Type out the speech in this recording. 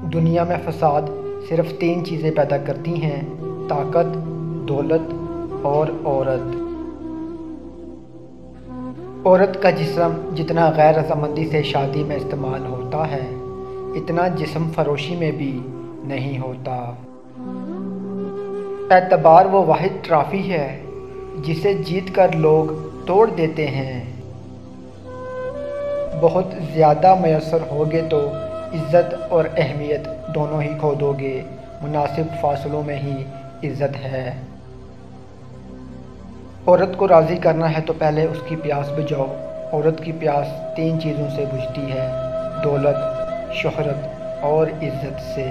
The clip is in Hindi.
दुनिया में फसाद सिर्फ़ तीन चीज़ें पैदा करती हैं, ताकत, दौलत और औरत। औरत का जिस्म जितना गैर रजामंदी से शादी में इस्तेमाल होता है, इतना जिस्म फरोशी में भी नहीं होता। एतबार वो वाहिद ट्राफ़ी है, जिसे जीत कर लोग तोड़ देते हैं। बहुत ज़्यादा मैसर होगे तो इज़्ज़त और अहमियत दोनों ही खो दोगे। मुनासिब फासलों में ही इज़्ज़त है। औरत को राज़ी करना है तो पहले उसकी प्यास बुझाओ। औरत की प्यास तीन चीज़ों से बुझती है, दौलत, शहरत और इज़्ज़त से।